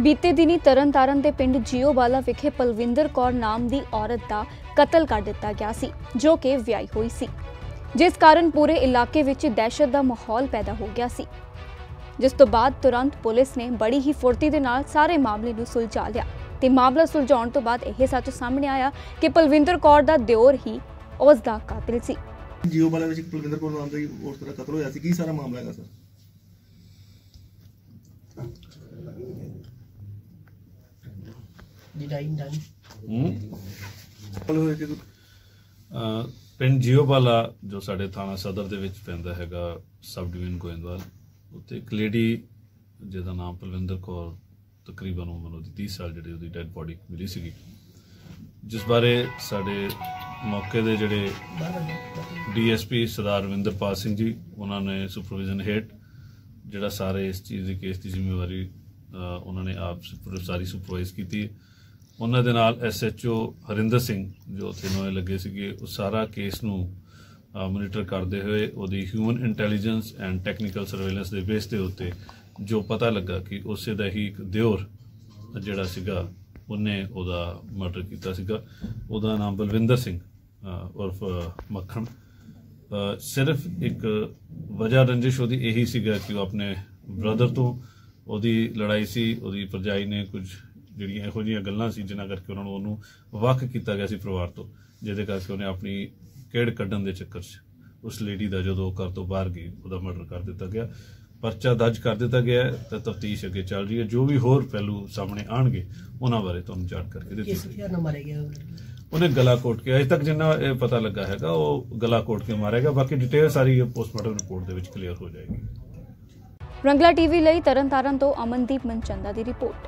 ਬੀਤੇ ਦਿਨੀ ਤਰਨਤਾਰਨ ਦੇ ਪਿੰਡ ਜੀਓਵਾਲਾ ਵਿਖੇ ਪਲਵਿੰਦਰ ਕੌਰ ਨਾਮ ਦੀ ਔਰਤ ਦਾ ਕਤਲ ਕਰ ਦਿੱਤਾ ਗਿਆ ਸੀ, ਜੋ ਕਿ ਵਿਆਹੀ ਹੋਈ ਸੀ। ਜਿਸ ਕਾਰਨ ਪੂਰੇ ਇਲਾਕੇ ਵਿੱਚ ਦਹਿਸ਼ਤ ਦਾ ਮਾਹੌਲ ਪੈਦਾ ਹੋ ਗਿਆ ਸੀ। ਜਿਸ ਤੋਂ ਬਾਅਦ ਤੁਰੰਤ ਪੁਲਿਸ ਨੇ ਬੜੀ ਹੀ ਫੁਰਤੀ ਦੇ ਨਾਲ ਸਾਰੇ ਮਾਮਲੇ ਨੂੰ ਸੁਲਝਾ ਲਿਆ ਤੇ ਮਾਮਲਾ ਸੁਲਝਾਉਣ ਤੋਂ ਬਾਅਦ ਇਹ ਸੱਚ ਸਾਹਮਣੇ ਆਇਆ ਕਿ ਪਲਵਿੰਦਰ ਕੌਰ ਦਾ ਦਿਓਰ ਹੀ ਉਸ ਦਾ ਕਾਤਿਲ ਸੀ। ਜੀਓ ਵਾਲੇ ਵਿੱਚ ਕੁਲਵਿੰਦਰ ਕੌਰ ਨਾਮ ਦੀ ਔਰਤ ਦਾ ਕਤਲ ਹੋਇਆ ਸੀ। ਕੀ ਸਾਰਾ ਮਾਮਲਾ ਹੈਗਾ, ਸਰ? ਹੋਇਆ ਕਿ ਅਹ ਪਿੰਡ ਜੀਓਵਾਲਾ ਜੋ ਸਾਡੇ ਥਾਣਾ ਸਦਰ ਦੇ ਵਿੱਚ ਪੈਂਦਾ ਹੈਗਾ ਸਬ ਡਿਵੀਜ਼ਨ ਗੋਇੰਦਵਾਲ ਉੱਥੇ ਇੱਕ ਲੇਡੀ ਜਿਹਦਾ ਨਾਮ ਪਲਵਿੰਦਰ ਕੌਰ ਤਕਰੀਬਨ ਉਮਰ ਉਹਦੀ 30 ਸਾਲ ਜਿਹੜੀ ਉਹਦੀ ਡੈੱਡ ਬੋਡੀ ਮਿਲੀ ਸੀਗੀ। ਜਿਸ ਬਾਰੇ ਸਾਡੇ ਮੌਕੇ ਦੇ ਜਿਹੜੇ ਡੀਐਸਪੀ ਸਰਦਾਰ ਰਵਿੰਦਰਪਾਲ ਸਿੰਘ ਜੀ ਉਹਨਾਂ ਨੇ ਸੁਪਰਵਿਜ਼ਨ ਹੇਡ ਜਿਹੜਾ ਸਾਰੇ ਇਸ ਚੀਜ਼ ਦੇ ਕੇਸ ਦੀ ਜ਼ਿੰਮੇਵਾਰੀ ਅਹ, ਉਹਨਾਂ ਨੇ ਆਪ ਸੁਪਰ- ਸਾਰੀ ਸੁਪਰਵਾਈਜ਼ ਕੀਤੀ। ਉਹਨਾਂ ਦੇ ਨਾਲ ਐਸਐਚਓ ਹਰਿੰਦਰ ਸਿੰਘ ਜੋ ਉੱਥੇ ਨਵੇਂ ਲੱਗੇ ਸੀਗੇ ਉਹ ਸਾਰਾ ਕੇਸ ਨੂੰ ਮੋਨੀਟਰ ਕਰਦੇ ਹੋਏ ਉਹਦੀ human intelligence and technical surveillance ਦੇ ਬੇਸ ਦੇ ਉੱਤੇ ਜੋ ਪਤਾ ਲੱਗਾ ਕਿ ਉਸੇ ਦਾ ਹੀ ਇੱਕ ਦਿਓਰ ਜਿਹੜਾ ਸੀਗਾ ਉਹਨੇ ਉਹਦਾ ਮਰਡਰ ਕੀਤਾ ਸੀਗਾ। ਉਹਦਾ ਨਾਮ ਬਲਵਿੰਦਰ ਸਿੰਘ ਅਹ, ਉਰਫ ਮੱਖਣ। ਸਿਰਫ ਇੱਕ ਵਜ੍ਹਾ ਰੰਜਿਸ਼ ਉਹਦੀ ਇਹੀ ਸੀਗਾ ਕਿ ਉਹ ਆਪਣੇ ਬ੍ਰਦਰ ਤੋਂ ਉਹਦੀ ਲੜਾਈ ਸੀ ਉਹਦੀ ਪਰਜਾਈ ਨੇ ਕੁਝ ਜਿਹੜੀਆਂ ਇਹੋ ਜਿਹੀਆਂ ਗੱਲਾਂ ਸੀ ਜਿਨ੍ਹਾਂ ਕਰਕੇ ਉਹਨਾਂ ਨੂੰ ਉਹਨੂੰ ਵੱਖ ਕੀਤਾ ਗਿਆ ਸੀ ਪਰਿਵਾਰ ਤੋਂ ਜਿਹਦੇ ਕਰਕੇ ਉਹਨੇ ਆਪਣੀ ਕਿਹੜ ਕੱਢਣ ਦੇ ਚੱਕਰ 'ਚ ਉਸ ਲੇਡੀ ਦਾ ਜਦੋਂ ਉਹ ਘਰ ਤੋਂ ਬਾਹਰ ਗਈ ਉਹਦਾ ਮਰਡਰ ਕਰ ਦਿੱਤਾ ਗਿਆ। ਪਰਚਾ ਦਰਜ ਕਰ ਦਿੱਤਾ ਗਿਆ ਹੈ ਤੇ ਤਫਤੀਸ਼ ਅੱਗੇ ਚੱਲ ਰਹੀ ਹੈ। ਜੋ ਵੀ ਹੋਰ ਪਹਿਲੂ ਸਾਹਮਣੇ ਆਣਗੇ ਉਹਨਾਂ ਬਾਰੇ ਤੁਹਾਨੂੰ ਜਾਣ ਕਰਕੇ ਦਿੱਤੀ ਕਿਸ ਹਥਿਆਰ ਨਾਲ ਮਾਰਿਆ ਗਿਆ ਉਹ? ਉਹਨੇ ਗਲਾ ਕੋਟ ਕੇ ਅਜੇ ਤੱਕ ਜਿੰਨਾ ਇਹ ਪਤਾ ਲੱਗਾ ਹੈਗਾ ਉਹ ਗਲਾ ਕੋਟ ਕੇ ਮਾਰਿਆ ਗਿਆ। ਬਾਕੀ ਡਿਟੇਲ ਸਾਰੀ ਪੋਸਟਮਾਰਟਮ ਰਿਪੋਰਟ ਦੇ ਵਿੱਚ ਕਲੀਅਰ ਹੋ ਜਾਏਗੀ। ਰੰਗਲਾ ਟੀਵੀ ਲਈ ਤਰਨਤਾਰਨ ਤੋਂ ਅਮਨਦੀਪ ਮਨਚੰਦਾ ਦੀ ਰਿਪੋਰਟ।